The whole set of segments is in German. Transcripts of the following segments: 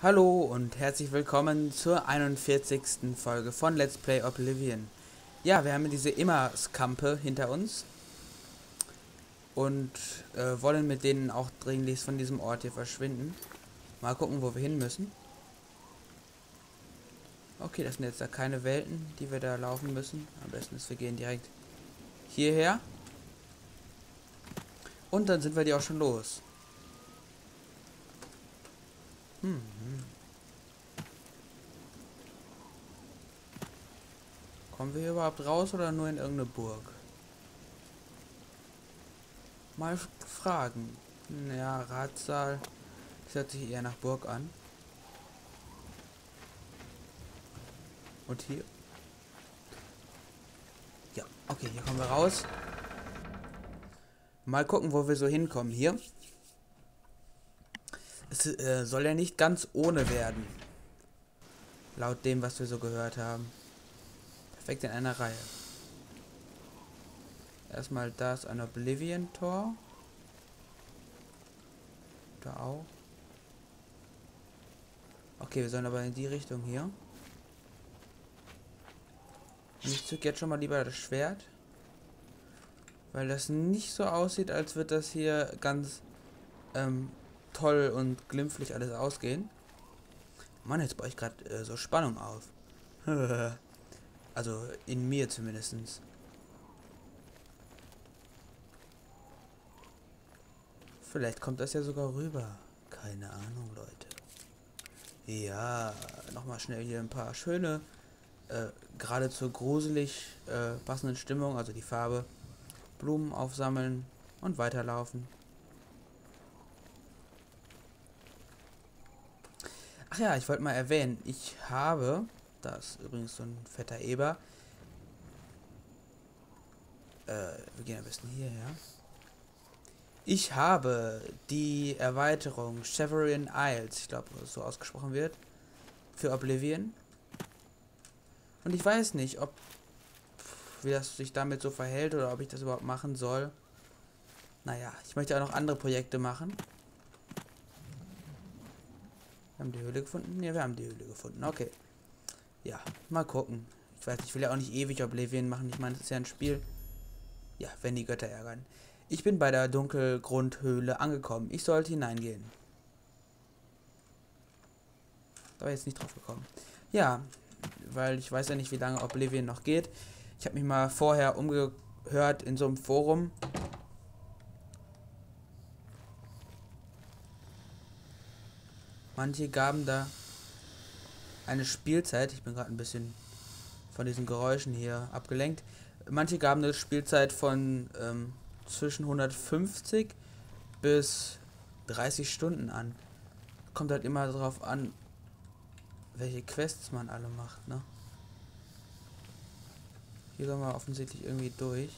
Hallo und herzlich willkommen zur 41. Folge von Let's Play Oblivion. Ja, wir haben diese Immerskampe hinter uns und äh, wollen mit denen auch dringlichst von diesem Ort hier verschwinden. Mal gucken, wo wir hin müssen. Okay, das sind jetzt da keine Welten, die wir da laufen müssen. Am besten ist, wir gehen direkt hierher. Und dann sind wir die auch schon los. Hm, Kommen wir hier überhaupt raus oder nur in irgendeine Burg? Mal fragen. Ja, Ratsaal. Das hört sich eher nach Burg an. Und hier? Ja, okay, hier kommen wir raus. Mal gucken, wo wir so hinkommen. Hier es äh, soll ja nicht ganz ohne werden. Laut dem, was wir so gehört haben. Perfekt in einer Reihe. Erstmal das ein Oblivion-Tor. Da auch. Okay, wir sollen aber in die Richtung hier. Und ich zück jetzt schon mal lieber das Schwert. Weil das nicht so aussieht, als wird das hier ganz ähm, toll und glimpflich alles ausgehen. Mann, jetzt baue ich gerade äh, so Spannung auf. also in mir zumindest. Vielleicht kommt das ja sogar rüber. Keine Ahnung, Leute. Ja, nochmal schnell hier ein paar schöne, äh, geradezu gruselig äh, passenden Stimmung, also die Farbe, Blumen aufsammeln und weiterlaufen. Ach ja, ich wollte mal erwähnen, ich habe, das ist übrigens so ein fetter Eber, äh, wir gehen am besten hierher. Ich habe die Erweiterung Chevron Isles, ich glaube, so ausgesprochen wird, für Oblivion. Und ich weiß nicht, ob wie das sich damit so verhält oder ob ich das überhaupt machen soll. Naja, ich möchte auch noch andere Projekte machen. Wir haben die Höhle gefunden? Ne, wir haben die Höhle gefunden. Okay. Ja, mal gucken. Ich weiß, ich will ja auch nicht ewig Oblivion machen. Ich meine, es ist ja ein Spiel. Ja, wenn die Götter ärgern. Ich bin bei der Dunkelgrundhöhle angekommen. Ich sollte hineingehen. Da war jetzt nicht drauf gekommen. Ja, weil ich weiß ja nicht, wie lange Oblivion noch geht. Ich habe mich mal vorher umgehört in so einem Forum Manche gaben da eine Spielzeit. Ich bin gerade ein bisschen von diesen Geräuschen hier abgelenkt. Manche gaben eine Spielzeit von ähm, zwischen 150 bis 30 Stunden an. Kommt halt immer darauf an, welche Quests man alle macht, ne? Hier sollen wir offensichtlich irgendwie durch.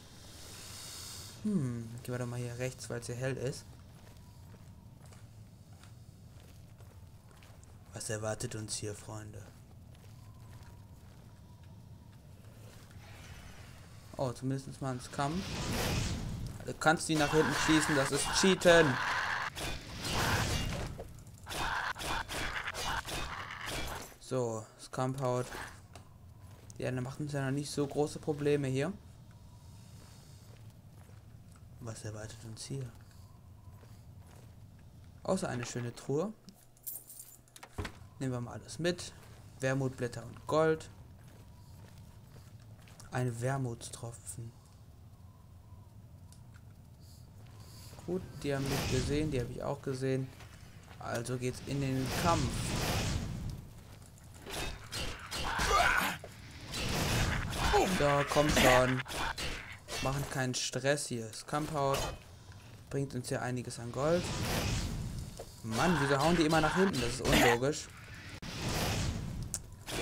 Hm, gehen wir doch mal hier rechts, weil es hier hell ist. Was erwartet uns hier, Freunde? Oh, zumindest mal ins Kampf. Du kannst die nach hinten schießen, das ist Cheaten. So, das Kampf haut. Die Ende macht uns ja noch nicht so große Probleme hier. Was erwartet uns hier? Außer eine schöne Truhe. Nehmen wir mal alles mit. Wermutblätter und Gold. Ein Wermutstropfen. Gut, die haben mich gesehen, die habe ich auch gesehen. Also geht's in den Kampf. So, komm schon. Machen keinen Stress hier. Das Kampfhaut bringt uns ja einiges an Gold. Mann, wieso hauen die immer nach hinten? Das ist unlogisch.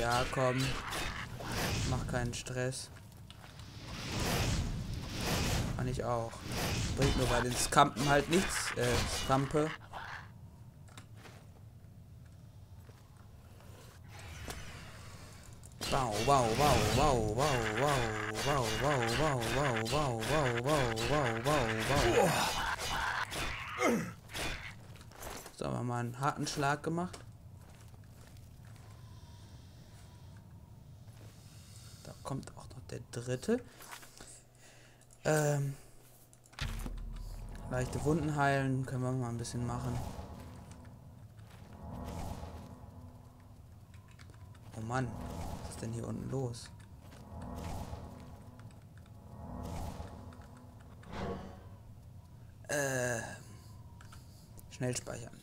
Ja, komm. Mach keinen Stress. Kann ich auch. Bringt nur bei den Skampen halt nichts. Äh, Skampe. Wow, wow, wow, wow, wow, wow, wow, wow, wow, wow, wow, wow, wow, wow, wow, wow. So, haben wir mal einen harten Schlag gemacht. Kommt auch noch der dritte. Ähm, leichte Wunden heilen können wir mal ein bisschen machen. Oh Mann, was ist denn hier unten los? Äh, schnell speichern.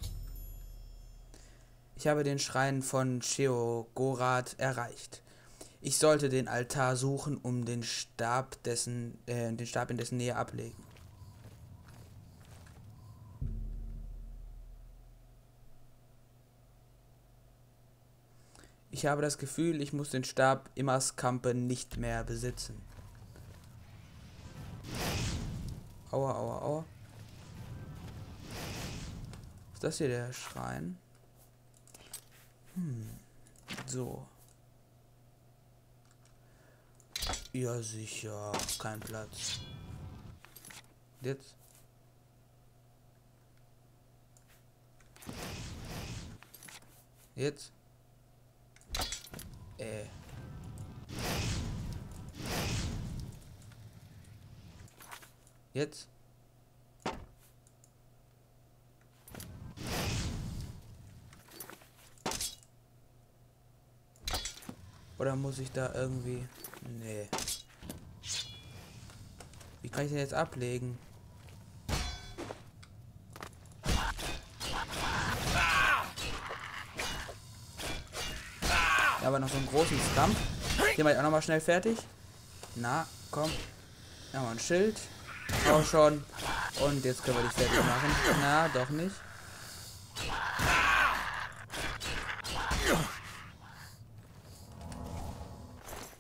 Ich habe den Schrein von Sheogorath erreicht. Ich sollte den Altar suchen, um den Stab dessen, äh, den Stab in dessen Nähe ablegen. Ich habe das Gefühl, ich muss den Stab Immerskampe nicht mehr besitzen. Aua, aua, aua. Ist das hier der Schrein? Hm. So. Ja, sicher. Kein Platz. Jetzt? Jetzt? Äh. Jetzt? Oder muss ich da irgendwie... Nee. Wie kann ich den jetzt ablegen? Ja, aber noch so einen großen Scrum. Hier mal auch noch mal schnell fertig. Na, komm. Ja, mal ein Schild. Auch schon. Und jetzt können wir dich fertig machen. Na, doch nicht.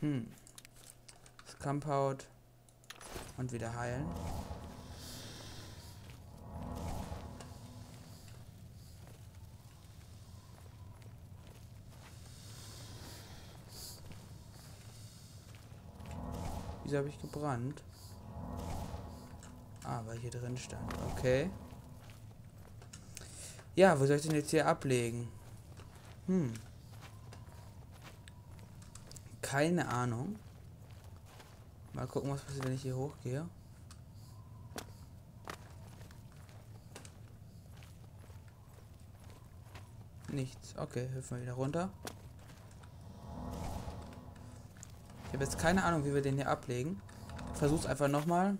Hm. Scumpout. Und wieder heilen. Wieso habe ich gebrannt? Ah, weil hier drin stand. Okay. Ja, wo soll ich denn jetzt hier ablegen? Hm. Keine Ahnung. Mal gucken, was passiert, wenn ich hier hochgehe. Nichts. Okay, hüpfen wir wieder runter. Ich habe jetzt keine Ahnung, wie wir den hier ablegen. Versuch's einfach nochmal.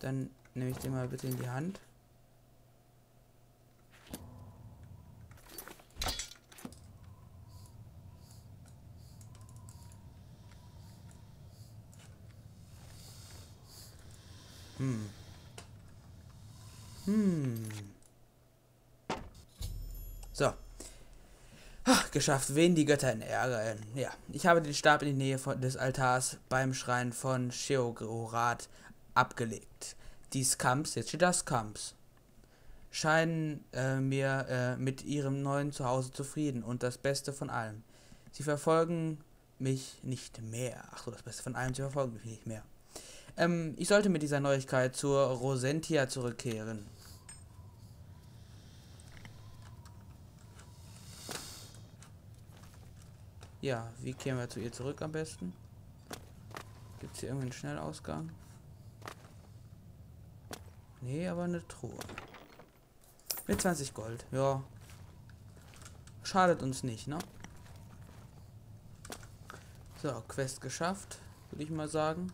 Dann nehme ich den mal bitte in die Hand. Hm. Hm. So. Ach, geschafft. Wen die Götter in Ärger. Ja, ich habe den Stab in die Nähe von, des Altars beim Schrein von Sheogorath abgelegt. Die Scums, jetzt steht das Scums, scheinen äh, mir äh, mit ihrem neuen Zuhause zufrieden und das Beste von allem. Sie verfolgen mich nicht mehr. Ach so, das Beste von allem, sie verfolgen mich nicht mehr. Ähm, ich sollte mit dieser Neuigkeit zur Rosentia zurückkehren. Ja, wie kämen wir zu ihr zurück am besten? Gibt es hier irgendeinen Schnellausgang? Nee, aber eine Truhe. Mit 20 Gold, ja. Schadet uns nicht, ne? So, Quest geschafft, würde ich mal sagen.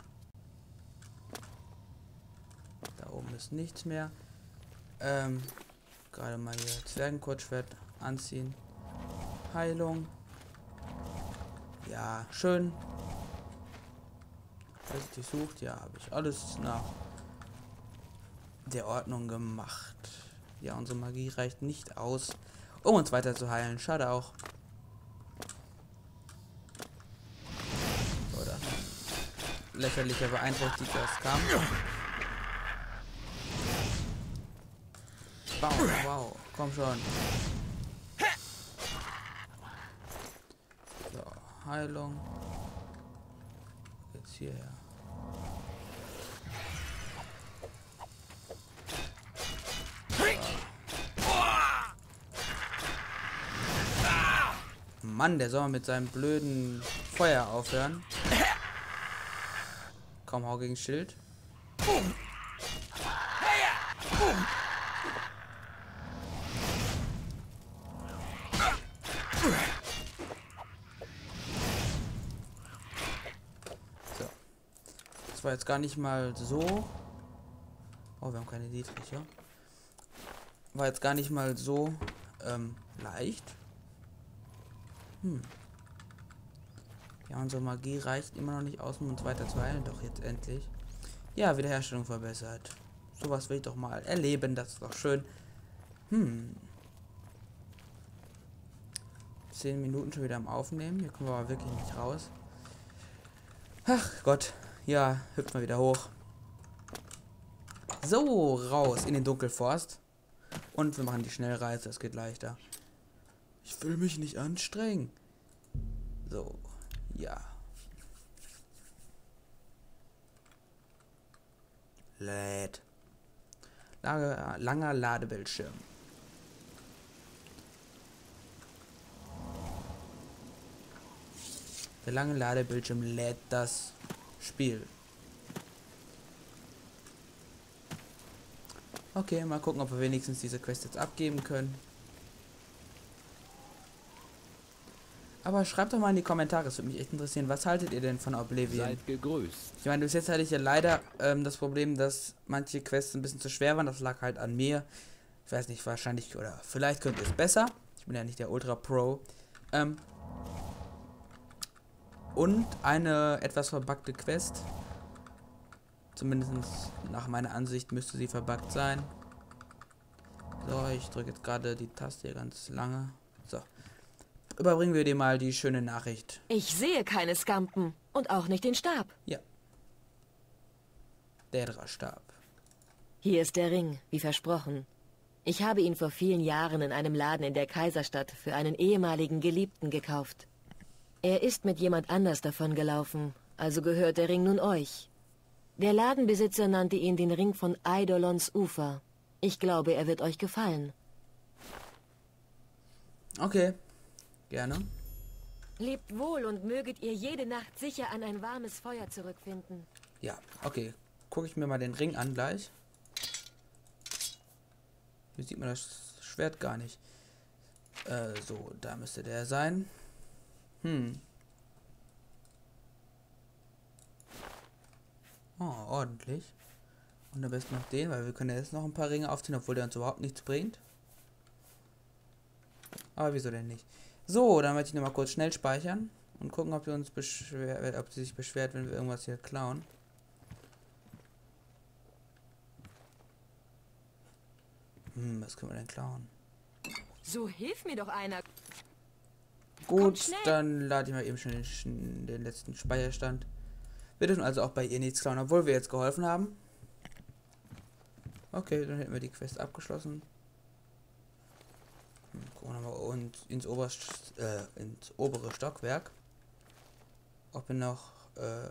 Ist nichts mehr. Ähm, gerade mal hier Zwergenkurzschwert anziehen. Heilung. Ja, schön. Was ich sucht, ja, habe ich alles nach der Ordnung gemacht. Ja, unsere Magie reicht nicht aus, um uns weiter zu heilen. Schade auch. Oder lächerlicher beeinträchtigter kam. Komm schon. So, Heilung. Jetzt hierher. Mann, der soll mit seinem blöden Feuer aufhören. Komm, hau gegen Schild. War jetzt gar nicht mal so. Oh, wir haben keine Dietrich, ja? War jetzt gar nicht mal so ähm, leicht. Hm. Ja, unsere Magie reicht immer noch nicht aus, um uns weiter zu heilen. Doch jetzt endlich. Ja, Wiederherstellung verbessert. Sowas will ich doch mal erleben. Das ist doch schön. Hm. Zehn Minuten schon wieder am Aufnehmen. Hier kommen wir aber wirklich nicht raus. Ach Gott. Ja, hüpft mal wieder hoch. So, raus in den Dunkelforst. Und wir machen die Schnellreise. Es geht leichter. Ich will mich nicht anstrengen. So, ja. Lädt. Langer, langer Ladebildschirm. Der lange Ladebildschirm lädt das Spiel. Okay, mal gucken, ob wir wenigstens diese Quest jetzt abgeben können. Aber schreibt doch mal in die Kommentare, es würde mich echt interessieren, was haltet ihr denn von Oblivion? Seid gegrüßt. Ich meine, bis jetzt hatte ich ja leider ähm, das Problem, dass manche Quests ein bisschen zu schwer waren. Das lag halt an mir. Ich weiß nicht, wahrscheinlich oder vielleicht könnt ihr es besser. Ich bin ja nicht der Ultra Pro. Ähm, und eine etwas verbuggte Quest. Zumindest nach meiner Ansicht müsste sie verbuggt sein. So, ich drücke jetzt gerade die Taste hier ganz lange. So. Überbringen wir dir mal die schöne Nachricht. Ich sehe keine Skampen und auch nicht den Stab. Ja. Der Stab. Hier ist der Ring, wie versprochen. Ich habe ihn vor vielen Jahren in einem Laden in der Kaiserstadt für einen ehemaligen Geliebten gekauft. Er ist mit jemand anders davon gelaufen, also gehört der Ring nun euch. Der Ladenbesitzer nannte ihn den Ring von Eidolons Ufer. Ich glaube, er wird euch gefallen. Okay, gerne. Lebt wohl und möget ihr jede Nacht sicher an ein warmes Feuer zurückfinden. Ja, okay. Gucke ich mir mal den Ring an gleich. Hier sieht man das Schwert gar nicht. Äh, so, da müsste der sein. Hm. Oh, ordentlich. Und am besten noch den, weil wir können jetzt noch ein paar Ringe aufziehen, obwohl der uns überhaupt nichts bringt. Aber wieso denn nicht? So, dann möchte ich noch mal kurz schnell speichern und gucken, ob sie uns beschwert, ob sie sich beschwert, wenn wir irgendwas hier klauen. Hm, was können wir denn klauen? So hilf mir doch einer. Gut, dann lade ich mal eben schon den, den letzten Speicherstand. Wir dürfen also auch bei ihr nichts klauen, obwohl wir jetzt geholfen haben. Okay, dann hätten wir die Quest abgeschlossen. Hm, gucken wir mal und ins, Oberst, äh, ins obere Stockwerk. Ob wir noch äh,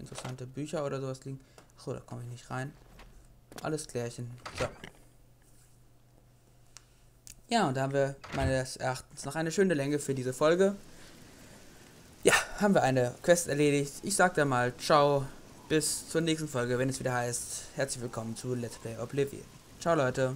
interessante Bücher oder sowas liegen. Achso, da komme ich nicht rein. Alles klärchen. So. Ja, und da haben wir meines Erachtens noch eine schöne Länge für diese Folge. Ja, haben wir eine Quest erledigt. Ich sag dann mal ciao, bis zur nächsten Folge, wenn es wieder heißt, herzlich willkommen zu Let's Play Oblivion. Ciao Leute.